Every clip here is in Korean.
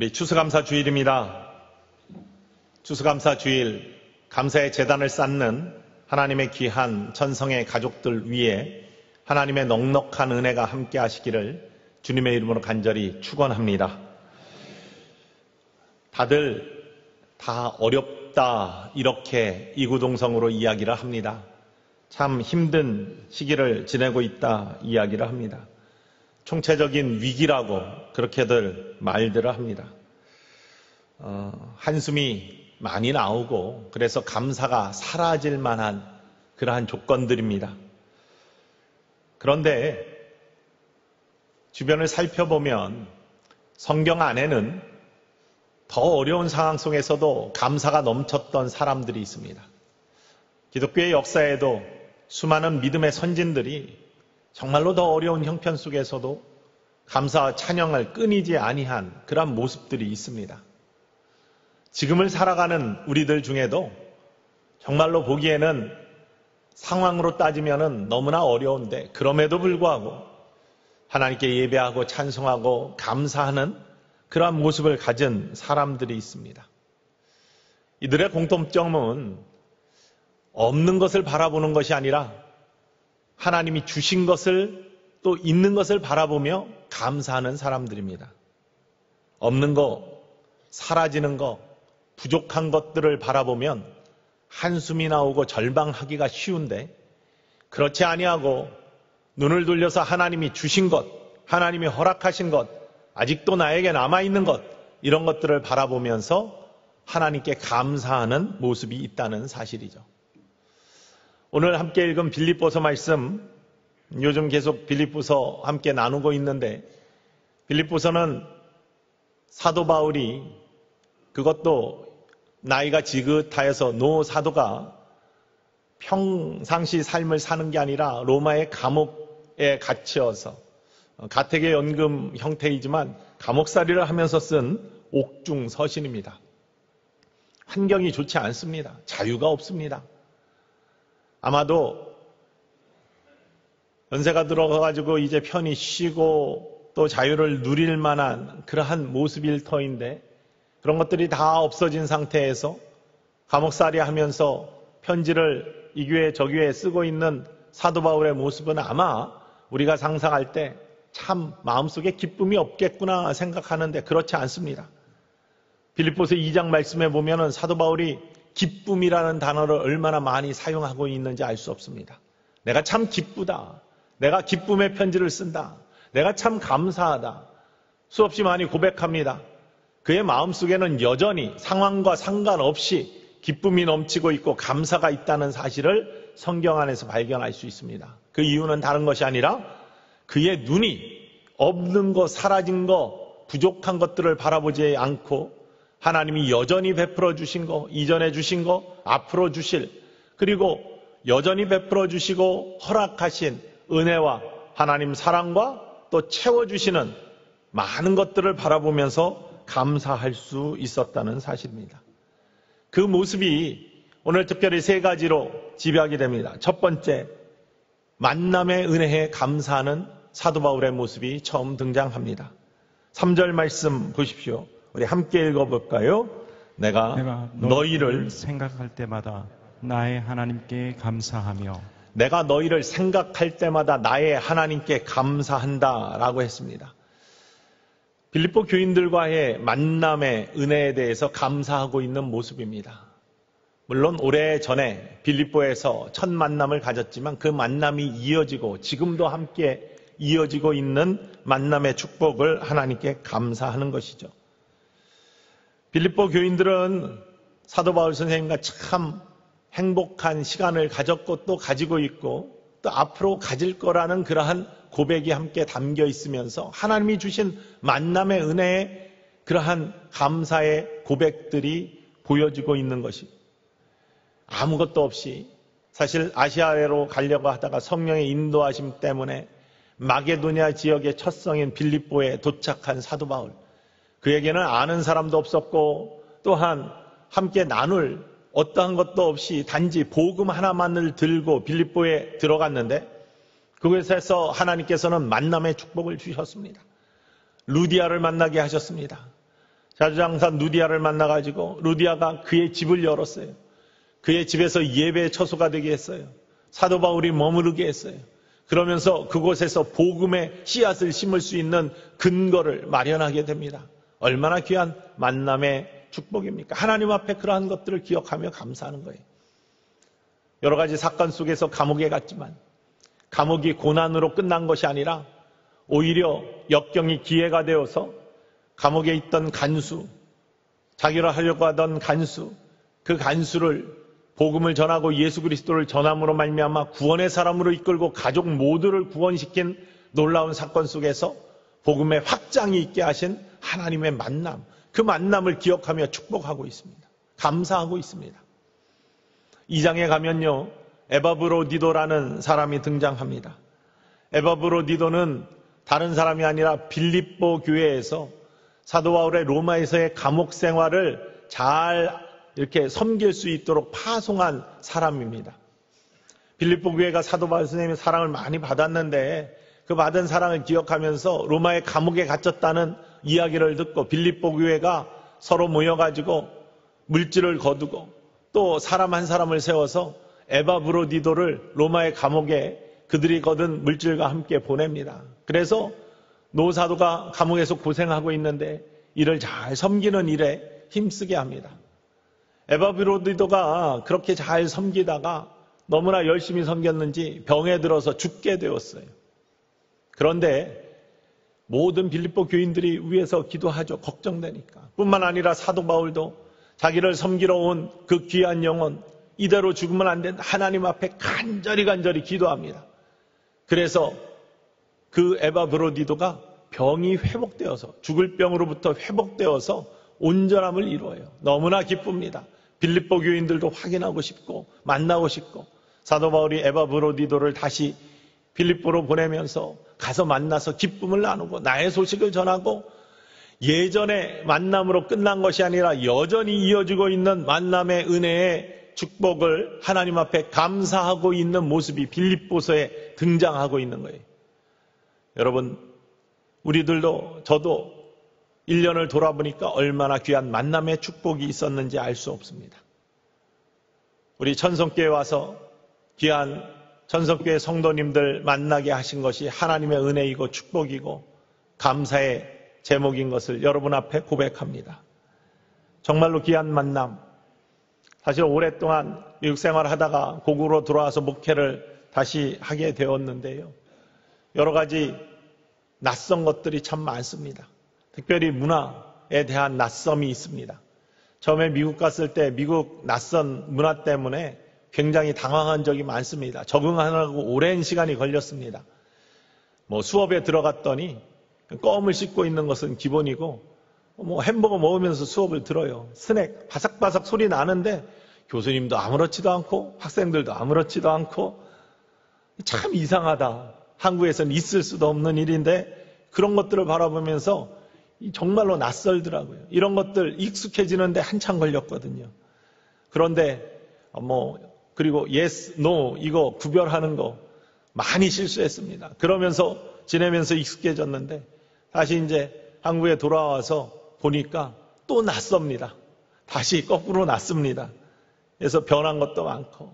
우리 추수감사 주일입니다. 추수감사 주일 감사의 재단을 쌓는 하나님의 귀한 천성의 가족들 위에 하나님의 넉넉한 은혜가 함께 하시기를 주님의 이름으로 간절히 축원합니다. 다들 다 어렵다 이렇게 이구동성으로 이야기를 합니다. 참 힘든 시기를 지내고 있다 이야기를 합니다. 총체적인 위기라고 그렇게들 말들을 합니다. 어, 한숨이 많이 나오고 그래서 감사가 사라질 만한 그러한 조건들입니다. 그런데 주변을 살펴보면 성경 안에는 더 어려운 상황 속에서도 감사가 넘쳤던 사람들이 있습니다. 기독교의 역사에도 수많은 믿음의 선진들이 정말로 더 어려운 형편 속에서도 감사와 찬양을 끊이지 아니한 그러한 모습들이 있습니다. 지금을 살아가는 우리들 중에도 정말로 보기에는 상황으로 따지면 너무나 어려운데 그럼에도 불구하고 하나님께 예배하고 찬송하고 감사하는 그러한 모습을 가진 사람들이 있습니다. 이들의 공통점은 없는 것을 바라보는 것이 아니라 하나님이 주신 것을 또 있는 것을 바라보며 감사하는 사람들입니다. 없는 거, 사라지는 거, 부족한 것들을 바라보면 한숨이 나오고 절망하기가 쉬운데 그렇지 아니하고 눈을 돌려서 하나님이 주신 것, 하나님이 허락하신 것, 아직도 나에게 남아 있는 것, 이런 것들을 바라보면서 하나님께 감사하는 모습이 있다는 사실이죠. 오늘 함께 읽은 빌립보서 말씀, 요즘 계속 빌립보서 함께 나누고 있는데, 빌립보서는 사도 바울이 그것도 나이가 지긋하여서 노 사도가 평상시 삶을 사는 게 아니라 로마의 감옥에 갇혀서 가택의 연금 형태이지만 감옥살이를 하면서 쓴 옥중 서신입니다. 환경이 좋지 않습니다. 자유가 없습니다. 아마도 연세가 들어가가지고 이제 편히 쉬고 또 자유를 누릴 만한 그러한 모습일 터인데 그런 것들이 다 없어진 상태에서 감옥살이 하면서 편지를 이 교회 저 교회에 쓰고 있는 사도 바울의 모습은 아마 우리가 상상할 때 참 마음속에 기쁨이 없겠구나 생각하는데 그렇지 않습니다. 빌립보서 2장 말씀에 보면은 사도 바울이 기쁨이라는 단어를 얼마나 많이 사용하고 있는지 알 수 없습니다. 내가 참 기쁘다. 내가 기쁨의 편지를 쓴다. 내가 참 감사하다. 수없이 많이 고백합니다. 그의 마음속에는 여전히 상황과 상관없이 기쁨이 넘치고 있고 감사가 있다는 사실을 성경 안에서 발견할 수 있습니다. 그 이유는 다른 것이 아니라 그의 눈이 없는 것, 사라진 것, 부족한 것들을 바라보지 않고 하나님이 여전히 베풀어 주신 것, 이전에 주신 것, 앞으로 주실, 그리고 여전히 베풀어 주시고 허락하신 은혜와 하나님 사랑과 또 채워주시는 많은 것들을 바라보면서 감사할 수 있었다는 사실입니다. 그 모습이 오늘 특별히 세 가지로 지배하게 됩니다. 첫 번째, 만남의 은혜에 감사하는 사도 바울의 모습이 처음 등장합니다. 3절 말씀 보십시오. 우리 함께 읽어볼까요? 내가, 내가 너희를 생각할 때마다 나의 하나님께 감사하며 내가 너희를 생각할 때마다 나의 하나님께 감사한다 라고 했습니다. 빌립보 교인들과의 만남의 은혜에 대해서 감사하고 있는 모습입니다. 물론 오래 전에 빌립보에서 첫 만남을 가졌지만 그 만남이 이어지고 지금도 함께 이어지고 있는 만남의 축복을 하나님께 감사하는 것이죠. 빌립보 교인들은 사도 바울 선생님과 참 행복한 시간을 가졌고 또 가지고 있고 또 앞으로 가질 거라는 그러한 고백이 함께 담겨 있으면서 하나님이 주신 만남의 은혜에 그러한 감사의 고백들이 보여지고 있는 것이 아무것도 없이 사실 아시아로 가려고 하다가 성령의 인도하심 때문에 마게도니아 지역의 첫 성인 빌립보에 도착한 사도 바울. 그에게는 아는 사람도 없었고 또한 함께 나눌 어떠한 것도 없이 단지 복음 하나만을 들고 빌립보에 들어갔는데 그곳에서 하나님께서는 만남의 축복을 주셨습니다. 루디아를 만나게 하셨습니다. 자주장사 누디아를 만나가지고 루디아가 그의 집을 열었어요. 그의 집에서 예배의 처소가 되게 했어요. 사도 바울이 머무르게 했어요. 그러면서 그곳에서 복음의 씨앗을 심을 수 있는 근거를 마련하게 됩니다. 얼마나 귀한 만남의 축복입니까? 하나님 앞에 그러한 것들을 기억하며 감사하는 거예요. 여러 가지 사건 속에서 감옥에 갔지만 감옥이 고난으로 끝난 것이 아니라 오히려 역경이 기회가 되어서 감옥에 있던 간수, 자기를 하려고 하던 간수, 그 간수를 복음을 전하고 예수 그리스도를 전함으로 말미암아 구원의 사람으로 이끌고 가족 모두를 구원시킨 놀라운 사건 속에서 복음의 확장이 있게 하신 하나님의 만남, 그 만남을 기억하며 축복하고 있습니다. 감사하고 있습니다. 2장에 가면요, 에바브로디도라는 사람이 등장합니다. 에바브로디도는 다른 사람이 아니라 빌립보 교회에서 사도 바울의 로마에서의 감옥 생활을 잘 이렇게 섬길 수 있도록 파송한 사람입니다. 빌립보 교회가 사도 바울 선생님의 사랑을 많이 받았는데 그 받은 사랑을 기억하면서 로마의 감옥에 갇혔다는 이야기를 듣고 빌립보 교회가 서로 모여가지고 물질을 거두고 또 사람 한 사람을 세워서 에바 브로디도를 로마의 감옥에 그들이 거둔 물질과 함께 보냅니다. 그래서 노사도가 감옥에서 고생하고 있는데 이를 잘 섬기는 일에 힘쓰게 합니다. 에바 브로디도가 그렇게 잘 섬기다가 너무나 열심히 섬겼는지 병에 들어서 죽게 되었어요. 그런데 모든 빌립보 교인들이 위에서 기도하죠. 걱정되니까. 뿐만 아니라 사도 바울도 자기를 섬기러 온 그 귀한 영혼 이대로 죽으면 안 된다. 하나님 앞에 간절히 간절히 기도합니다. 그래서 그 에바 브로디도가 병이 회복되어서 죽을 병으로부터 회복되어서 온전함을 이루어요. 너무나 기쁩니다. 빌립보 교인들도 확인하고 싶고 만나고 싶고 사도 바울이 에바 브로디도를 다시 빌립보로 보내면서 가서 만나서 기쁨을 나누고 나의 소식을 전하고 예전의 만남으로 끝난 것이 아니라 여전히 이어지고 있는 만남의 은혜의 축복을 하나님 앞에 감사하고 있는 모습이 빌립보서에 등장하고 있는 거예요. 여러분, 우리들도 저도 1년을 돌아보니까 얼마나 귀한 만남의 축복이 있었는지 알 수 없습니다. 우리 천성교회 와서 귀한 천성교회 성도님들 만나게 하신 것이 하나님의 은혜이고 축복이고 감사의 제목인 것을 여러분 앞에 고백합니다. 정말로 귀한 만남. 사실 오랫동안 미국 생활을 하다가 고국으로 돌아와서 목회를 다시 하게 되었는데요. 여러 가지 낯선 것들이 참 많습니다. 특별히 문화에 대한 낯섦이 있습니다. 처음에 미국 갔을 때 미국 낯선 문화 때문에 굉장히 당황한 적이 많습니다. 적응하느라고 오랜 시간이 걸렸습니다. 뭐 수업에 들어갔더니 껌을 씹고 있는 것은 기본이고 뭐 햄버거 먹으면서 수업을 들어요. 스낵 바삭바삭 소리 나는데 교수님도 아무렇지도 않고 학생들도 아무렇지도 않고 참 이상하다. 한국에서는 있을 수도 없는 일인데 그런 것들을 바라보면서 정말로 낯설더라고요. 이런 것들 익숙해지는데 한참 걸렸거든요. 그런데 뭐 그리고 yes, no 이거 구별하는 거 많이 실수했습니다. 그러면서 지내면서 익숙해졌는데 다시 이제 한국에 돌아와서 보니까 또 낯섭니다. 다시 거꾸로 낯습니다. 그래서 변한 것도 많고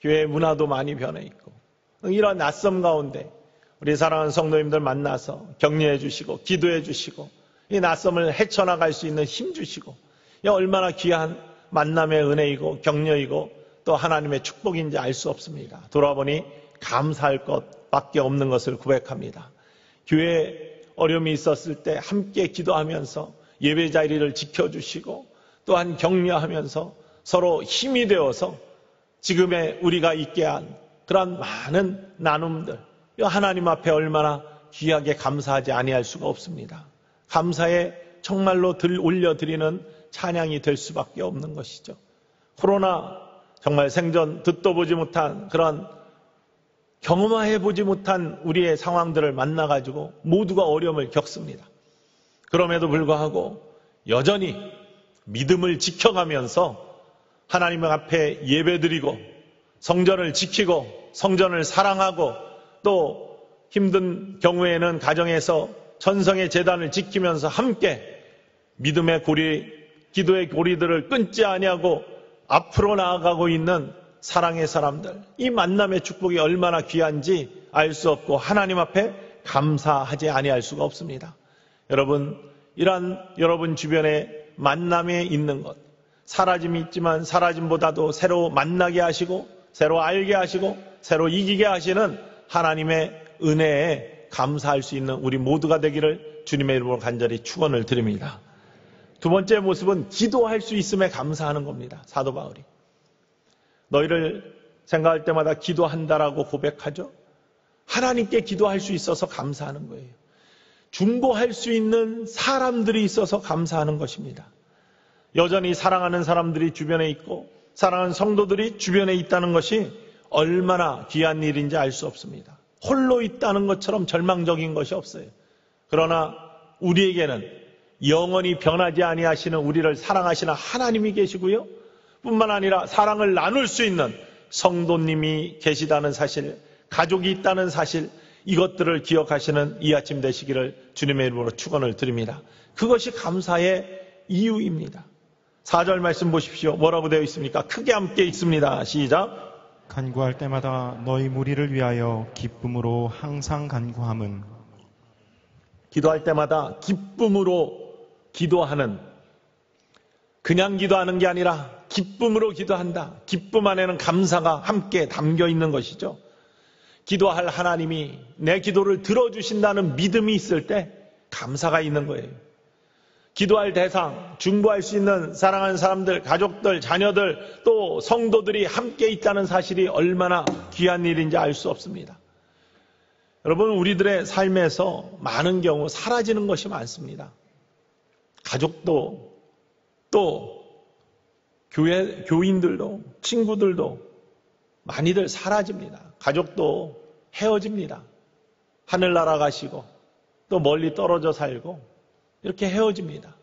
교회 문화도 많이 변해 있고 이런 낯섦 가운데 우리 사랑하는 성도님들 만나서 격려해 주시고 기도해 주시고 이 낯섦을 헤쳐나갈 수 있는 힘 주시고 얼마나 귀한 만남의 은혜이고 격려이고 또 하나님의 축복인지 알 수 없습니다. 돌아보니 감사할 것밖에 없는 것을 고백합니다. 교회에 어려움이 있었을 때 함께 기도하면서 예배 자리를 지켜주시고 또한 격려하면서 서로 힘이 되어서 지금의 우리가 있게 한 그러한 많은 나눔들 하나님 앞에 얼마나 귀하게 감사하지 아니할 수가 없습니다. 감사에 정말로 들 올려드리는 찬양이 될 수밖에 없는 것이죠. 코로나 정말 생전 듣도 보지 못한 그런 경험해 보지 못한 우리의 상황들을 만나가지고 모두가 어려움을 겪습니다. 그럼에도 불구하고 여전히 믿음을 지켜가면서 하나님 앞에 예배드리고 성전을 지키고 성전을 사랑하고 또 힘든 경우에는 가정에서 전성의 재단을 지키면서 함께 믿음의 고리, 기도의 고리들을 끊지 아니하고 앞으로 나아가고 있는 사랑의 사람들, 이 만남의 축복이 얼마나 귀한지 알 수 없고 하나님 앞에 감사하지 아니할 수가 없습니다. 여러분, 이러한 여러분 주변에 만남에 있는 것, 사라짐이 있지만 사라짐보다도 새로 만나게 하시고, 새로 알게 하시고, 새로 이기게 하시는 하나님의 은혜에 감사할 수 있는 우리 모두가 되기를 주님의 이름으로 간절히 축원을 드립니다. 두 번째 모습은 기도할 수 있음에 감사하는 겁니다. 사도 바울이. 너희를 생각할 때마다 기도한다라고 고백하죠. 하나님께 기도할 수 있어서 감사하는 거예요. 중보할 수 있는 사람들이 있어서 감사하는 것입니다. 여전히 사랑하는 사람들이 주변에 있고 사랑하는 성도들이 주변에 있다는 것이 얼마나 귀한 일인지 알 수 없습니다. 홀로 있다는 것처럼 절망적인 것이 없어요. 그러나 우리에게는 영원히 변하지 아니하시는 우리를 사랑하시는 하나님이 계시고요. 뿐만 아니라 사랑을 나눌 수 있는 성도님이 계시다는 사실, 가족이 있다는 사실, 이것들을 기억하시는 이 아침 되시기를 주님의 이름으로 축원을 드립니다. 그것이 감사의 이유입니다. 4절 말씀 보십시오. 뭐라고 되어 있습니까? 크게 함께 있습니다. 시작. 간구할 때마다 너희 무리를 위하여 기쁨으로 항상 간구함은 기도할 때마다 기쁨으로 기도하는 그냥 기도하는 게 아니라 기쁨으로 기도한다. 기쁨 안에는 감사가 함께 담겨 있는 것이죠. 기도할 하나님이 내 기도를 들어주신다는 믿음이 있을 때 감사가 있는 거예요. 기도할 대상, 중보할 수 있는 사랑하는 사람들, 가족들, 자녀들, 또 성도들이 함께 있다는 사실이 얼마나 귀한 일인지 알 수 없습니다. 여러분, 우리들의 삶에서 많은 경우 사라지는 것이 많습니다. 가족도, 또 교회, 교인들도, 친구들도 많이들 사라집니다. 가족도 헤어집니다. 하늘나라 가시고, 또 멀리 떨어져 살고, 이렇게 헤어집니다.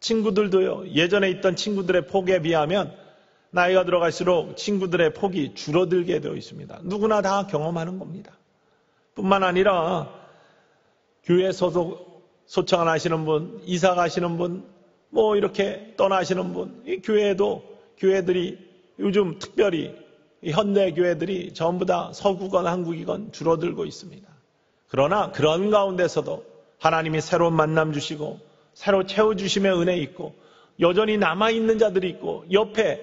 친구들도요, 예전에 있던 친구들의 폭에 비하면 나이가 들어갈수록 친구들의 폭이 줄어들게 되어 있습니다. 누구나 다 경험하는 겁니다. 뿐만 아니라 교회 소속, 소청을 하시는 분, 이사 가시는 분, 뭐 이렇게 떠나시는 분, 이 교회도 교회들이 요즘 특별히 현대 교회들이 전부 다 서구건 한국이건 줄어들고 있습니다. 그러나 그런 가운데서도 하나님이 새로운 만남 주시고 새로 채워 주심의 은혜 있고 여전히 남아 있는 자들이 있고 옆에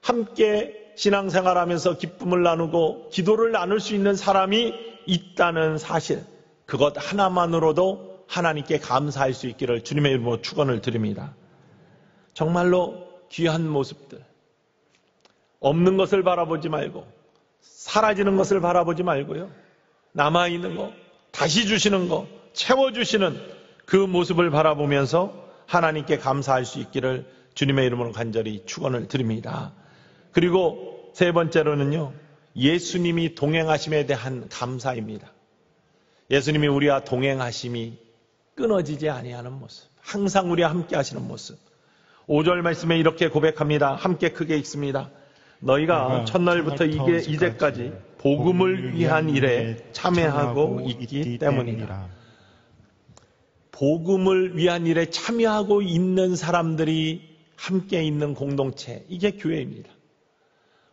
함께 신앙생활하면서 기쁨을 나누고 기도를 나눌 수 있는 사람이 있다는 사실 그것 하나만으로도 하나님께 감사할 수 있기를 주님의 이름으로 축원을 드립니다. 정말로 귀한 모습들 없는 것을 바라보지 말고 사라지는 것을 바라보지 말고요. 남아 있는 거, 다시 주시는 거, 채워 주시는 그 모습을 바라보면서 하나님께 감사할 수 있기를 주님의 이름으로 간절히 축원을 드립니다. 그리고 세 번째로는요. 예수님이 동행하심에 대한 감사입니다. 예수님이 우리와 동행하심이 끊어지지 아니하는 모습. 항상 우리와 함께 하시는 모습. 5절 말씀에 이렇게 고백합니다. 함께 크게 읽습니다. 너희가 첫날부터 이게 이제까지 복음을 위한 일에 참여하고 있기 때문이다. 복음을 위한 일에 참여하고 있는 사람들이 함께 있는 공동체, 이게 교회입니다.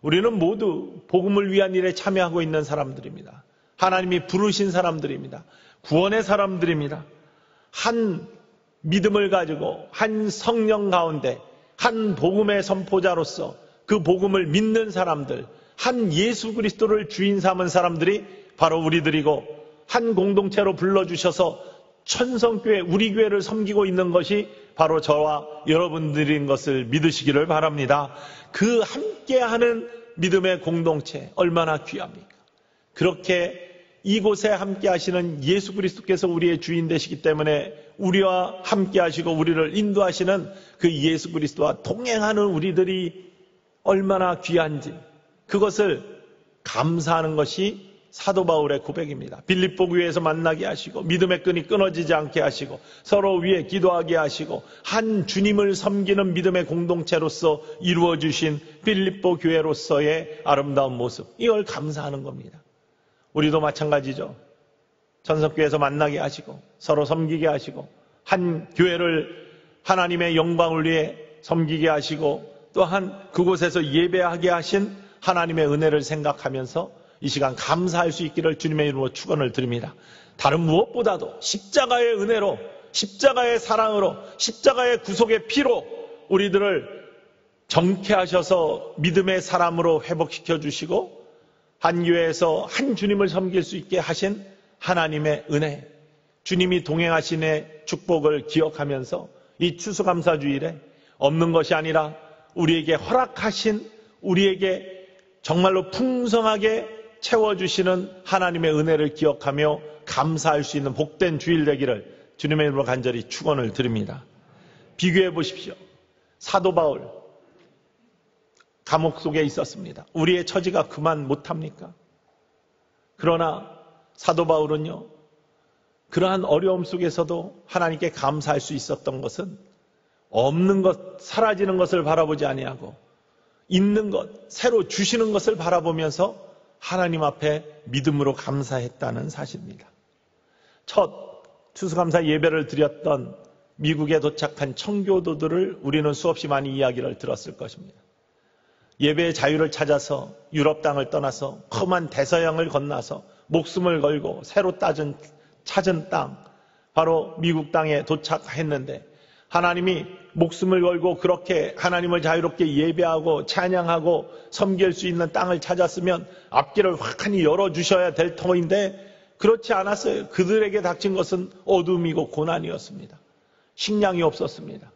우리는 모두 복음을 위한 일에 참여하고 있는 사람들입니다. 하나님이 부르신 사람들입니다. 구원의 사람들입니다. 한 믿음을 가지고 한 성령 가운데 한 복음의 선포자로서 그 복음을 믿는 사람들, 한 예수 그리스도를 주인 삼은 사람들이 바로 우리들이고 한 공동체로 불러주셔서 천성교회, 우리 교회를 섬기고 있는 것이 바로 저와 여러분들인 것을 믿으시기를 바랍니다. 그 함께하는 믿음의 공동체 얼마나 귀합니까? 그렇게 이곳에 함께 하시는 예수 그리스도께서 우리의 주인 되시기 때문에 우리와 함께 하시고 우리를 인도하시는 그 예수 그리스도와 동행하는 우리들이 얼마나 귀한지 그것을 감사하는 것이 사도 바울의 고백입니다. 빌립보 교회에서 만나게 하시고 믿음의 끈이 끊어지지 않게 하시고 서로 위에 기도하게 하시고 한 주님을 섬기는 믿음의 공동체로서 이루어 주신 빌립보 교회로서의 아름다운 모습 이걸 감사하는 겁니다. 우리도 마찬가지죠. 전석교회에서 만나게 하시고 서로 섬기게 하시고 한 교회를 하나님의 영광을 위해 섬기게 하시고 또한 그곳에서 예배하게 하신 하나님의 은혜를 생각하면서 이 시간 감사할 수 있기를 주님의 이름으로 축원을 드립니다. 다른 무엇보다도 십자가의 은혜로 십자가의 사랑으로 십자가의 구속의 피로 우리들을 정케하셔서 믿음의 사람으로 회복시켜 주시고 한 교회에서 한 주님을 섬길 수 있게 하신 하나님의 은혜, 주님이 동행하신의 축복을 기억하면서 이 추수감사주일에 없는 것이 아니라 우리에게 허락하신 우리에게 정말로 풍성하게 채워주시는 하나님의 은혜를 기억하며 감사할 수 있는 복된 주일 되기를 주님의 이름으로 간절히 축원을 드립니다. 비교해 보십시오. 사도 바울 감옥 속에 있었습니다. 우리의 처지가 그만 못합니까? 그러나 사도 바울은요, 그러한 어려움 속에서도 하나님께 감사할 수 있었던 것은 없는 것, 사라지는 것을 바라보지 아니하고 있는 것, 새로 주시는 것을 바라보면서 하나님 앞에 믿음으로 감사했다는 사실입니다. 첫 추수감사 예배를 드렸던 미국에 도착한 청교도들을 우리는 수없이 많이 이야기를 들었을 것입니다. 예배의 자유를 찾아서 유럽 땅을 떠나서 험한 대서양을 건너서 목숨을 걸고 새로 따진 찾은 땅 바로 미국 땅에 도착했는데 하나님이 목숨을 걸고 그렇게 하나님을 자유롭게 예배하고 찬양하고 섬길 수 있는 땅을 찾았으면 앞길을 확하니 열어주셔야 될 터인데 그렇지 않았어요. 그들에게 닥친 것은 어둠이고 고난이었습니다. 식량이 없었습니다.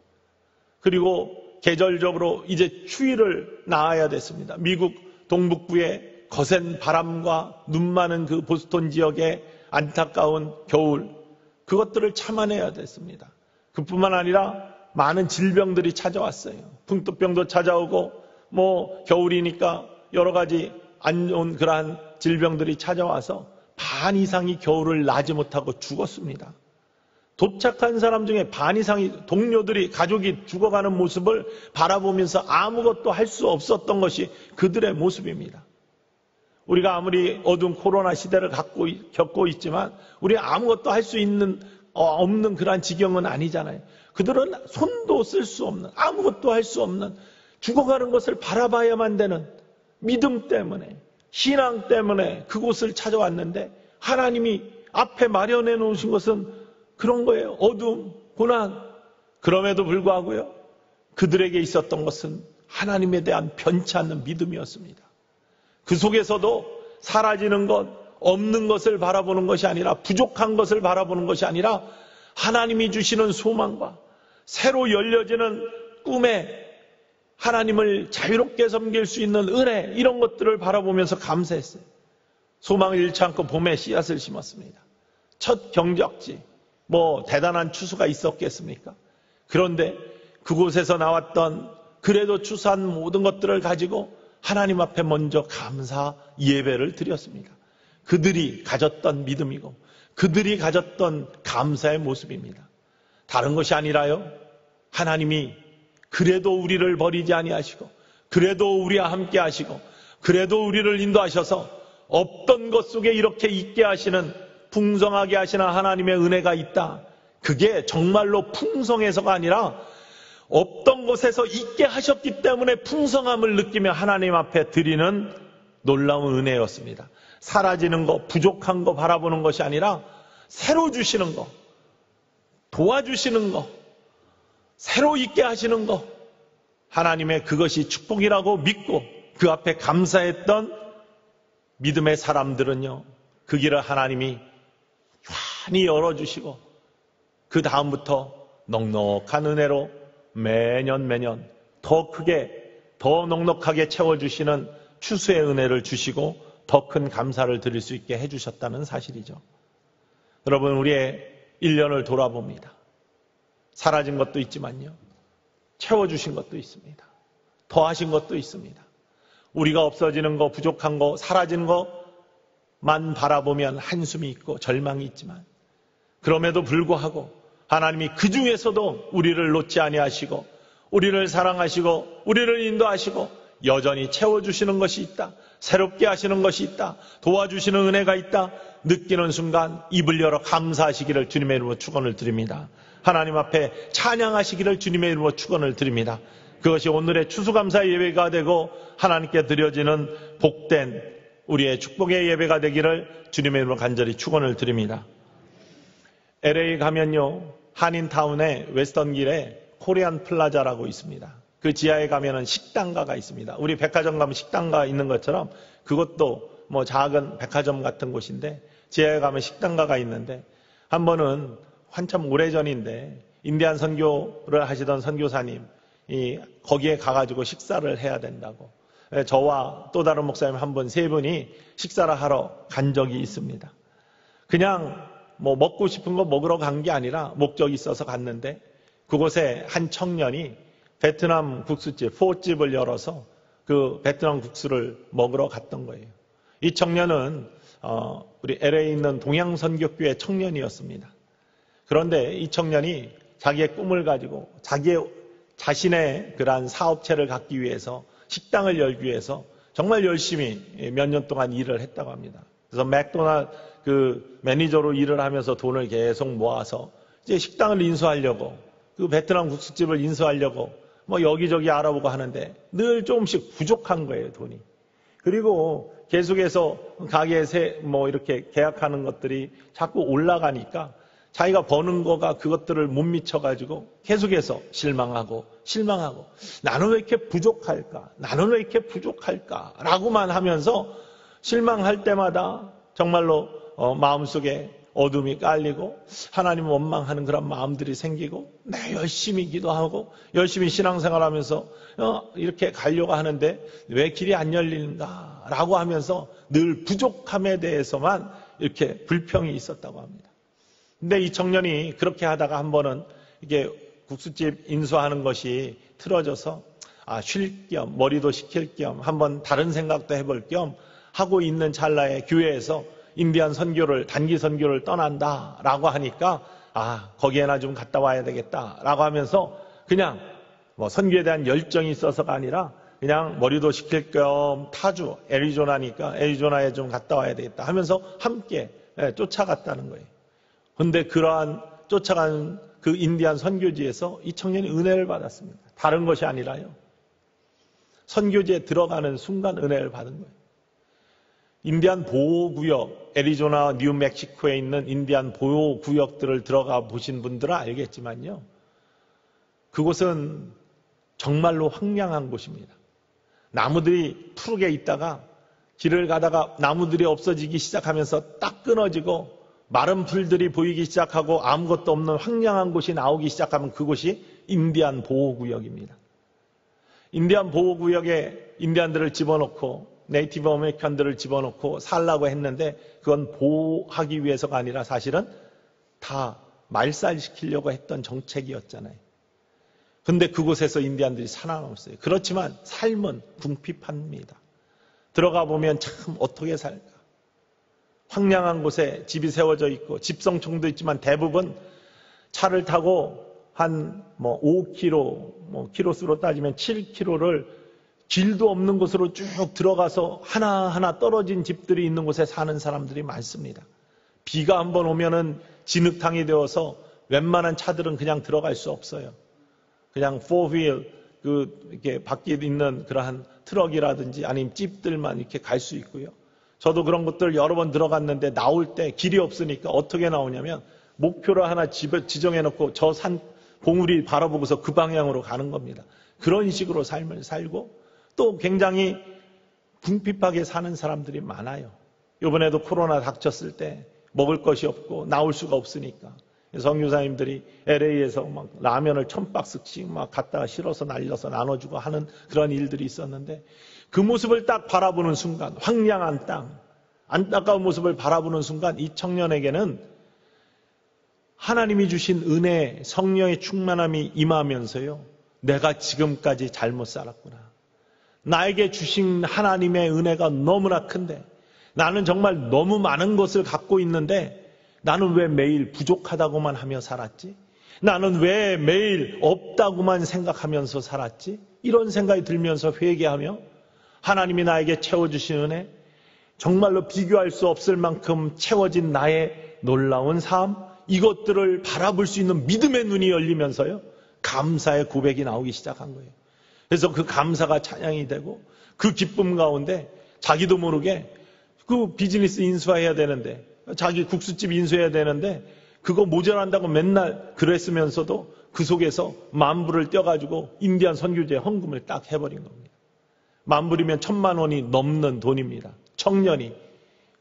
그리고 계절적으로 이제 추위를 나아야 됐습니다. 미국 동북부의 거센 바람과 눈 많은 그 보스턴 지역의 안타까운 겨울, 그것들을 참아내야 됐습니다. 그뿐만 아니라 많은 질병들이 찾아왔어요. 풍토병도 찾아오고 뭐 겨울이니까 여러 가지 안 좋은 그러한 질병들이 찾아와서 반 이상이 겨울을 나지 못하고 죽었습니다. 도착한 사람 중에 반 이상이 동료들이 가족이 죽어가는 모습을 바라보면서 아무것도 할 수 없었던 것이 그들의 모습입니다. 우리가 아무리 어두운 코로나 시대를 갖고 겪고 있지만 우리 아무것도 할 수 있는 어, 없는 그러한 지경은 아니잖아요. 그들은 손도 쓸 수 없는 아무것도 할 수 없는 죽어가는 것을 바라봐야만 되는 믿음 때문에 신앙 때문에 그곳을 찾아왔는데 하나님이 앞에 마련해 놓으신 것은 그런 거예요. 어둠, 고난. 그럼에도 불구하고요. 그들에게 있었던 것은 하나님에 대한 변치 않는 믿음이었습니다. 그 속에서도 사라지는 것, 없는 것을 바라보는 것이 아니라 부족한 것을 바라보는 것이 아니라 하나님이 주시는 소망과 새로 열려지는 꿈에 하나님을 자유롭게 섬길 수 있는 은혜 이런 것들을 바라보면서 감사했어요. 소망을 잃지 않고 봄에 씨앗을 심었습니다. 첫 경적지 뭐 대단한 추수가 있었겠습니까? 그런데 그곳에서 나왔던 그래도 추수한 모든 것들을 가지고 하나님 앞에 먼저 감사 예배를 드렸습니다. 그들이 가졌던 믿음이고 그들이 가졌던 감사의 모습입니다. 다른 것이 아니라요. 하나님이 그래도 우리를 버리지 아니하시고 그래도 우리와 함께 하시고 그래도 우리를 인도하셔서 없던 것 속에 이렇게 있게 하시는 풍성하게 하시는 하나님의 은혜가 있다. 그게 정말로 풍성해서가 아니라 없던 곳에서 있게 하셨기 때문에 풍성함을 느끼며 하나님 앞에 드리는 놀라운 은혜였습니다. 사라지는 거, 부족한 거 바라보는 것이 아니라 새로 주시는 거, 도와주시는 거, 새로 있게 하시는 거, 하나님의 그것이 축복이라고 믿고 그 앞에 감사했던 믿음의 사람들은요, 그 길을 하나님이 환히 열어주시고, 그 다음부터 넉넉한 은혜로 매년 매년 더 크게 더 넉넉하게 채워주시는 추수의 은혜를 주시고 더 큰 감사를 드릴 수 있게 해주셨다는 사실이죠. 여러분 우리의 1년을 돌아봅니다. 사라진 것도 있지만요. 채워주신 것도 있습니다. 더하신 것도 있습니다. 우리가 없어지는 거, 부족한 거, 사라지는 것만 바라보면 한숨이 있고 절망이 있지만 그럼에도 불구하고 하나님이 그 중에서도 우리를 놓지 아니하시고 우리를 사랑하시고 우리를 인도하시고 여전히 채워주시는 것이 있다. 새롭게 하시는 것이 있다. 도와주시는 은혜가 있다. 느끼는 순간 입을 열어 감사하시기를 주님의 이름으로 축원을 드립니다. 하나님 앞에 찬양하시기를 주님의 이름으로 축원을 드립니다. 그것이 오늘의 추수감사 예배가 되고 하나님께 드려지는 복된 우리의 축복의 예배가 되기를 주님의 이름으로 간절히 축원을 드립니다. LA 가면요 한인타운의 웨스턴길에 코리안 플라자라고 있습니다. 그 지하에 가면은 식당가가 있습니다. 우리 백화점 가면 식당가 있는 것처럼 그것도 뭐 작은 백화점 같은 곳인데 지하에 가면 식당가가 있는데 한 번은 한참 오래전인데 인디안 선교를 하시던 선교사님 이 거기에 가가지고 식사를 해야 된다고 예, 저와 또 다른 목사님 한 분 세 분이 식사를 하러 간 적이 있습니다. 그냥 뭐 먹고 싶은 거 먹으러 간 게 아니라 목적이 있어서 갔는데 그곳에 한 청년이 베트남 국수집, 포집을 열어서 그 베트남 국수를 먹으러 갔던 거예요. 이 청년은 어, 우리 LA에 있는 동양선교교회 청년이었습니다. 그런데 이 청년이 자기의 꿈을 가지고 자기의 자신의 그러한 사업체를 갖기 위해서 식당을 열기 위해서 정말 열심히 몇 년 동안 일을 했다고 합니다. 그래서 맥도날드 그 매니저로 일을 하면서 돈을 계속 모아서 이제 식당을 인수하려고 그 베트남 국수집을 인수하려고 뭐 여기저기 알아보고 하는데 늘 조금씩 부족한 거예요, 돈이. 그리고 계속해서 가게에 뭐 이렇게 계약하는 것들이 자꾸 올라가니까 자기가 버는 거가 그것들을 못 미쳐가지고 계속해서 실망하고 실망하고 나는 왜 이렇게 부족할까? 나는 왜 이렇게 부족할까? 라고만 하면서 실망할 때마다 정말로 어, 마음속에 어둠이 깔리고 하나님 원망하는 그런 마음들이 생기고 내 열심히 기도하고 열심히 신앙생활하면서 어, 이렇게 가려고 하는데 왜 길이 안 열리는가라고 하면서 늘 부족함에 대해서만 이렇게 불평이 있었다고 합니다. 근데 이 청년이 그렇게 하다가 한 번은 이게 국수집 인수하는 것이 틀어져서 아, 쉴 겸 머리도 식힐 겸 한번 다른 생각도 해볼 겸 하고 있는 찰나에 교회에서 인디안 선교를 단기 선교를 떠난다라고 하니까 아 거기에나 좀 갔다 와야 되겠다라고 하면서 그냥 뭐 선교에 대한 열정이 있어서가 아니라 그냥 머리도 식힐 겸 타주 애리조나니까 애리조나에 좀 갔다 와야 되겠다 하면서 함께 예, 쫓아갔다는 거예요. 근데 그러한 쫓아간 그 인디안 선교지에서 이 청년이 은혜를 받았습니다. 다른 것이 아니라요. 선교지에 들어가는 순간 은혜를 받은 거예요. 인디안 보호구역, 애리조나, 뉴멕시코에 있는 인디안 보호구역들을 들어가 보신 분들은 알겠지만요. 그곳은 정말로 황량한 곳입니다. 나무들이 푸르게 있다가 길을 가다가 나무들이 없어지기 시작하면서 딱 끊어지고 마른 풀들이 보이기 시작하고 아무것도 없는 황량한 곳이 나오기 시작하면 그곳이 인디안 보호구역입니다. 인디안 보호구역에 인디안들을 집어넣고 네이티브 어메리칸들을 집어넣고 살라고 했는데 그건 보호하기 위해서가 아니라 사실은 다 말살시키려고 했던 정책이었잖아요. 근데 그곳에서 인디안들이 살아남았어요. 그렇지만 삶은 궁핍합니다. 들어가 보면 참 어떻게 살까? 황량한 곳에 집이 세워져 있고 집성총도 있지만 대부분 차를 타고 한 뭐 5km, 뭐 키로수로 따지면 7km를 길도 없는 곳으로 쭉 들어가서 하나하나 떨어진 집들이 있는 곳에 사는 사람들이 많습니다. 비가 한번 오면은 진흙탕이 되어서 웬만한 차들은 그냥 들어갈 수 없어요. 그냥 4휠 그 이렇게 밖에 있는 그러한 트럭이라든지 아니면 지프들만 이렇게 갈 수 있고요. 저도 그런 것들 여러 번 들어갔는데 나올 때 길이 없으니까 어떻게 나오냐면 목표를 하나 지정해 놓고 저 산 봉우리 바라보고서 그 방향으로 가는 겁니다. 그런 식으로 삶을 살고 또 굉장히 궁핍하게 사는 사람들이 많아요. 이번에도 코로나 닥쳤을 때 먹을 것이 없고 나올 수가 없으니까 성유사님들이 LA에서 막 라면을 천 박스씩 막 갖다가 실어서 날려서 나눠주고 하는 그런 일들이 있었는데 그 모습을 딱 바라보는 순간 황량한 땅 안타까운 모습을 바라보는 순간 이 청년에게는 하나님이 주신 은혜 성령의 충만함이 임하면서요 내가 지금까지 잘못 살았구나 나에게 주신 하나님의 은혜가 너무나 큰데 나는 정말 너무 많은 것을 갖고 있는데 나는 왜 매일 부족하다고만 하며 살았지? 나는 왜 매일 없다고만 생각하면서 살았지? 이런 생각이 들면서 회개하며 하나님이 나에게 채워주신 은혜, 정말로 비교할 수 없을 만큼 채워진 나의 놀라운 삶, 이것들을 바라볼 수 있는 믿음의 눈이 열리면서요, 감사의 고백이 나오기 시작한 거예요. 그래서 그 감사가 찬양이 되고, 그 기쁨 가운데 자기도 모르게 그 비즈니스 인수해야 되는데, 자기 국수집 인수해야 되는데, 그거 모자란다고 맨날 그랬으면서도 그 속에서 만불을 떼가지고 인디안 선교제 헌금을 딱 해버린 겁니다. 만불이면 천만 원이 넘는 돈입니다. 청년이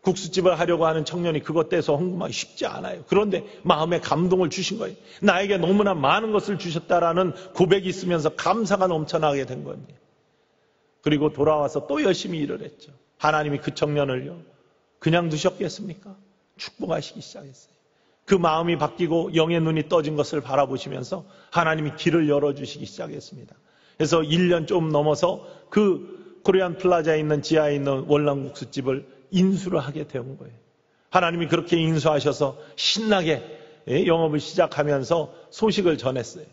국수집을 하려고 하는 청년이 그것 떼서 헌금하기 쉽지 않아요. 그런데 마음에 감동을 주신 거예요. 나에게 너무나 많은 것을 주셨다라는 고백이 있으면서 감사가 넘쳐나게 된 겁니다. 그리고 돌아와서 또 열심히 일을 했죠. 하나님이 그 청년을요. 그냥 두셨겠습니까? 축복하시기 시작했어요. 그 마음이 바뀌고 영의 눈이 떠진 것을 바라보시면서 하나님이 길을 열어주시기 시작했습니다. 그래서 1년 좀 넘어서 그 코리안 플라자에 있는 지하에 있는 월남국수집을 인수를 하게 된 거예요. 하나님이 그렇게 인수하셔서 신나게 예, 영업을 시작하면서 소식을 전했어요.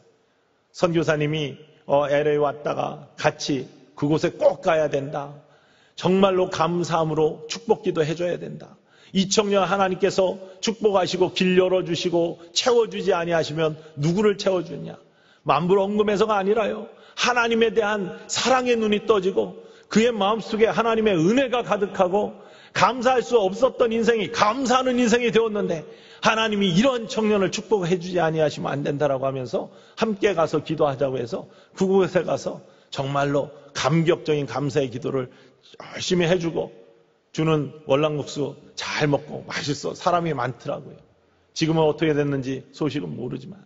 선교사님이 LA 어, 왔다가 같이 그곳에 꼭 가야 된다. 정말로 감사함으로 축복기도 해줘야 된다. 이 청년 하나님께서 축복하시고 길 열어주시고 채워주지 아니하시면 누구를 채워주냐? 만불 언금해서가 아니라요. 하나님에 대한 사랑의 눈이 떠지고 그의 마음속에 하나님의 은혜가 가득하고 감사할 수 없었던 인생이 감사하는 인생이 되었는데 하나님이 이런 청년을 축복해 주지 아니하시면 안 된다라고 하면서 함께 가서 기도하자고 해서 그곳에 가서 정말로 감격적인 감사의 기도를 열심히 해주고 주는 월남국수 잘 먹고 맛있어 사람이 많더라고요. 지금은 어떻게 됐는지 소식은 모르지만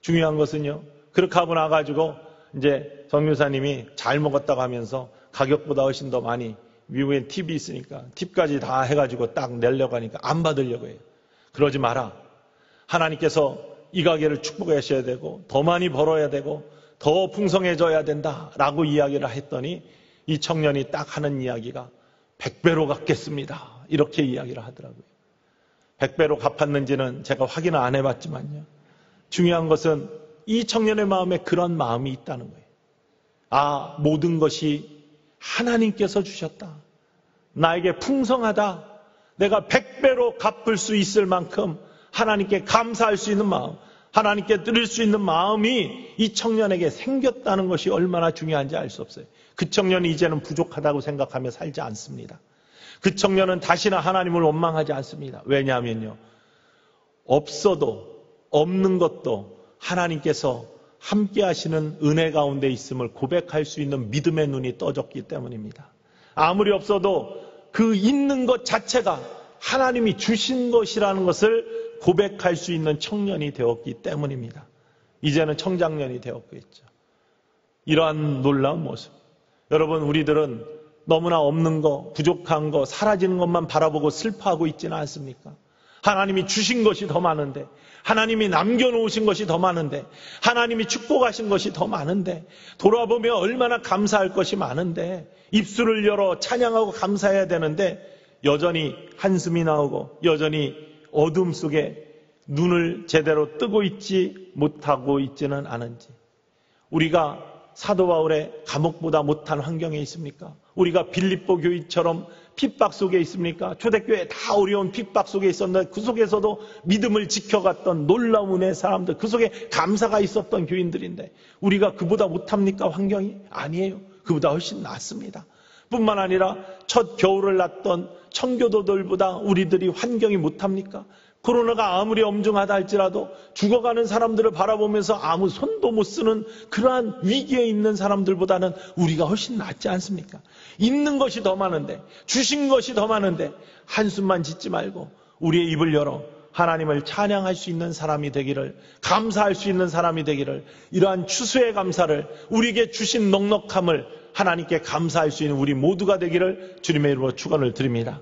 중요한 것은요. 그렇게 하고 나가지고 이제 정유사님이 잘 먹었다고 하면서 가격보다 훨씬 더 많이 미국엔 팁이 있으니까 팁까지 다 해가지고 딱 내려고 하니까 안 받으려고 해요. 그러지 마라. 하나님께서 이 가게를 축복하셔야 되고 더 많이 벌어야 되고 더 풍성해져야 된다라고 이야기를 했더니 이 청년이 딱 하는 이야기가 백배로 갚겠습니다. 이렇게 이야기를 하더라고요. 백배로 갚았는지는 제가 확인을 안 해봤지만요. 중요한 것은 이 청년의 마음에 그런 마음이 있다는 거예요. 아, 모든 것이 하나님께서 주셨다. 나에게 풍성하다. 내가 백배로 갚을 수 있을 만큼 하나님께 감사할 수 있는 마음, 하나님께 드릴 수 있는 마음이 이 청년에게 생겼다는 것이 얼마나 중요한지 알 수 없어요. 그 청년이 이제는 부족하다고 생각하며 살지 않습니다. 그 청년은 다시는 하나님을 원망하지 않습니다. 왜냐하면요. 없어도 없는 것도 하나님께서 함께 하시는 은혜 가운데 있음을 고백할 수 있는 믿음의 눈이 떠졌기 때문입니다. 아무리 없어도 그 있는 것 자체가 하나님이 주신 것이라는 것을 고백할 수 있는 청년이 되었기 때문입니다. 이제는 청장년이 되었겠죠. 이러한 놀라운 모습. 여러분, 우리들은 너무나 없는 거, 부족한 거, 사라지는 것만 바라보고 슬퍼하고 있지는 않습니까? 하나님이 주신 것이 더 많은데, 하나님이 남겨놓으신 것이 더 많은데, 하나님이 축복하신 것이 더 많은데, 돌아보면 얼마나 감사할 것이 많은데, 입술을 열어 찬양하고 감사해야 되는데, 여전히 한숨이 나오고, 여전히 어둠 속에 눈을 제대로 뜨고 있지 못하고 있지는 않은지, 우리가 사도 바울의 감옥보다 못한 환경에 있습니까? 우리가 빌립보 교회처럼 핍박 속에 있습니까? 초대교회 다 어려운 핍박 속에 있었는데 그 속에서도 믿음을 지켜갔던 놀라운 은혜 사람들, 그 속에 감사가 있었던 교인들인데 우리가 그보다 못합니까? 환경이? 아니에요. 그보다 훨씬 낫습니다. 뿐만 아니라 첫 겨울을 났던 청교도들보다 우리들이 환경이 못합니까? 코로나가 아무리 엄중하다 할지라도 죽어가는 사람들을 바라보면서 아무 손도 못 쓰는 그러한 위기에 있는 사람들보다는 우리가 훨씬 낫지 않습니까? 있는 것이 더 많은데, 주신 것이 더 많은데, 한숨만 짓지 말고 우리의 입을 열어 하나님을 찬양할 수 있는 사람이 되기를, 감사할 수 있는 사람이 되기를, 이러한 추수의 감사를, 우리에게 주신 넉넉함을 하나님께 감사할 수 있는 우리 모두가 되기를 주님의 이름으로 축원을 드립니다.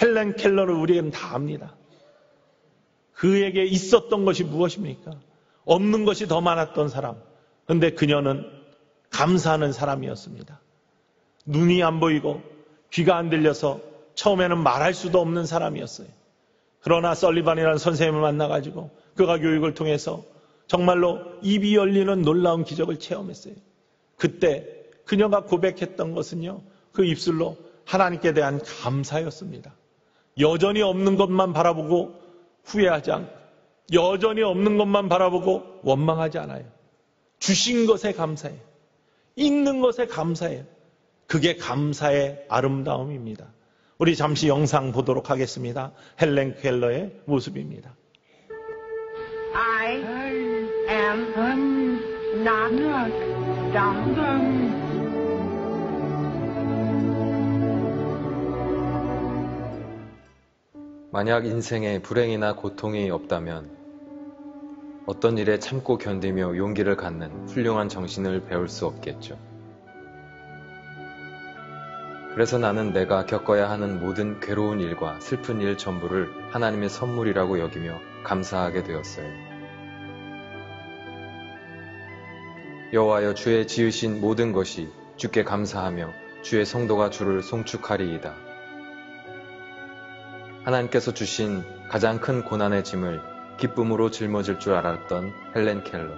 헬렌 켈러를 우리에게는 다 압니다. 그에게 있었던 것이 무엇입니까? 없는 것이 더 많았던 사람. 근데 그녀는 감사하는 사람이었습니다. 눈이 안 보이고 귀가 안 들려서 처음에는 말할 수도 없는 사람이었어요. 그러나 썰리반이라는 선생님을 만나가지고 그가 교육을 통해서 정말로 입이 열리는 놀라운 기적을 체험했어요. 그때 그녀가 고백했던 것은요, 그 입술로 하나님께 대한 감사였습니다. 여전히 없는 것만 바라보고 후회하지 않고 여전히 없는 것만 바라보고 원망하지 않아요. 주신 것에 감사해요. 있는 것에 감사해요. 그게 감사의 아름다움입니다. 우리 잠시 영상 보도록 하겠습니다. 헬렌 켈러의 모습입니다. I am not dumb. 만약 인생에 불행이나 고통이 없다면 어떤 일에 참고 견디며 용기를 갖는 훌륭한 정신을 배울 수 없겠죠. 그래서 나는 내가 겪어야 하는 모든 괴로운 일과 슬픈 일 전부를 하나님의 선물이라고 여기며 감사하게 되었어요. 여호와여 주의 지으신 모든 것이 주께 감사하며 주의 성도가 주를 송축하리이다. 하나님께서 주신 가장 큰 고난의 짐을 기쁨으로 짊어질 줄 알았던 헬렌 켈러.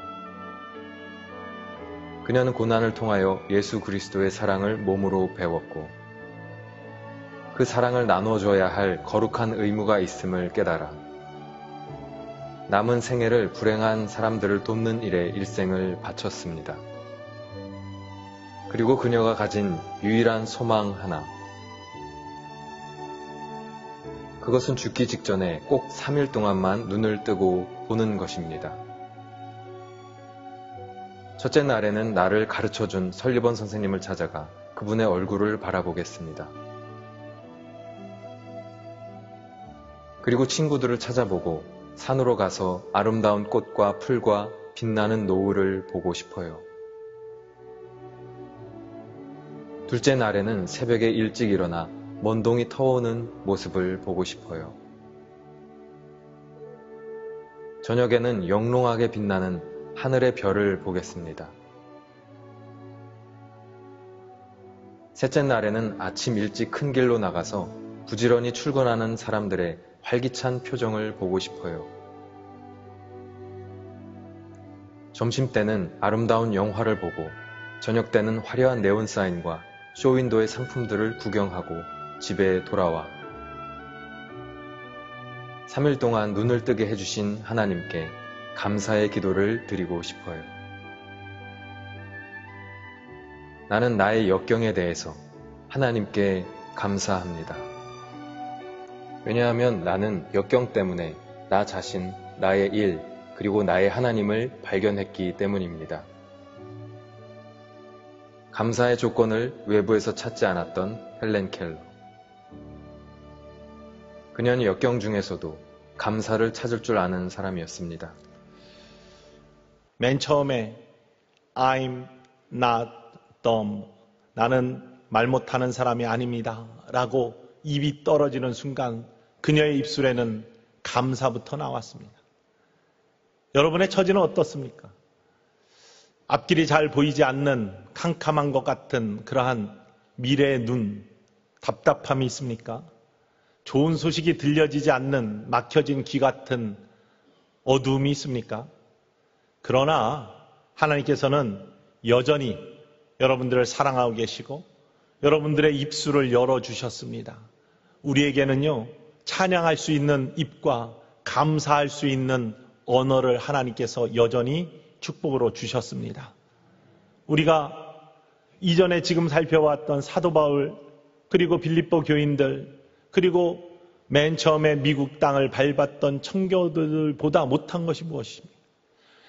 그녀는 고난을 통하여 예수 그리스도의 사랑을 몸으로 배웠고 그 사랑을 나눠줘야 할 거룩한 의무가 있음을 깨달아 남은 생애를 불행한 사람들을 돕는 일에 일생을 바쳤습니다. 그리고 그녀가 가진 유일한 소망 하나. 그것은 죽기 직전에 꼭 3일 동안만 눈을 뜨고 보는 것입니다. 첫째 날에는 나를 가르쳐 준 설리번 선생님을 찾아가 그분의 얼굴을 바라보겠습니다. 그리고 친구들을 찾아보고 산으로 가서 아름다운 꽃과 풀과 빛나는 노을을 보고 싶어요. 둘째 날에는 새벽에 일찍 일어나 먼동이 터오는 모습을 보고 싶어요. 저녁에는 영롱하게 빛나는 하늘의 별을 보겠습니다. 셋째 날에는 아침 일찍 큰 길로 나가서 부지런히 출근하는 사람들의 활기찬 표정을 보고 싶어요. 점심 때는 아름다운 영화를 보고 저녁 때는 화려한 네온사인과 쇼윈도의 상품들을 구경하고 집에 돌아와 3일 동안 눈을 뜨게 해주신 하나님께 감사의 기도를 드리고 싶어요. 나는 나의 역경에 대해서 하나님께 감사합니다. 왜냐하면 나는 역경 때문에 나 자신, 나의 일, 그리고 나의 하나님을 발견했기 때문입니다. 감사의 조건을 외부에서 찾지 않았던 헬렌 켈러. 그녀는 역경 중에서도 감사를 찾을 줄 아는 사람이었습니다. 맨 처음에 I'm not dumb. 나는 말 못하는 사람이 아닙니다. 라고 입이 떨어지는 순간 그녀의 입술에는 감사부터 나왔습니다. 여러분의 처지는 어떻습니까? 앞길이 잘 보이지 않는 캄캄한 것 같은 그러한 미래의 눈, 답답함이 있습니까? 좋은 소식이 들려지지 않는 막혀진 귀 같은 어두움이 있습니까? 그러나 하나님께서는 여전히 여러분들을 사랑하고 계시고 여러분들의 입술을 열어주셨습니다. 우리에게는요, 찬양할 수 있는 입과 감사할 수 있는 언어를 하나님께서 여전히 축복으로 주셨습니다. 우리가 이전에 지금 살펴왔던 사도 바울 그리고 빌립보 교인들 그리고 맨 처음에 미국 땅을 밟았던 청교들보다 못한 것이 무엇입니까?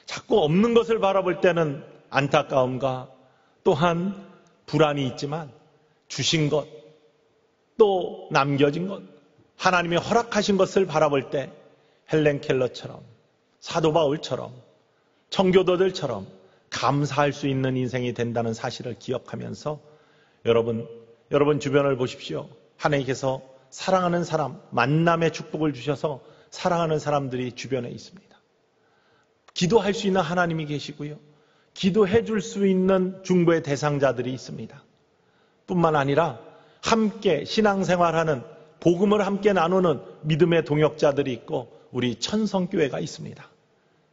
자꾸 없는 것을 바라볼 때는 안타까움과 또한 불안이 있지만 주신 것, 또 남겨진 것, 하나님이 허락하신 것을 바라볼 때 헬렌 켈러처럼 사도 바울처럼 청교도들처럼 감사할 수 있는 인생이 된다는 사실을 기억하면서 여러분, 여러분 주변을 보십시오. 하나님께서 사랑하는 사람, 만남의 축복을 주셔서 사랑하는 사람들이 주변에 있습니다. 기도할 수 있는 하나님이 계시고요. 기도해 줄 수 있는 중보의 대상자들이 있습니다. 뿐만 아니라 함께 신앙생활하는 복음을 함께 나누는 믿음의 동역자들이 있고 우리 천성교회가 있습니다.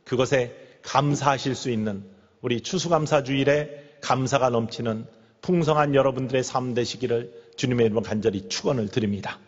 그것에 감사하실 수 있는 우리 추수감사 주일에 감사가 넘치는 풍성한 여러분들의 삶 되시기를 주님의 이름으로 간절히 축원을 드립니다.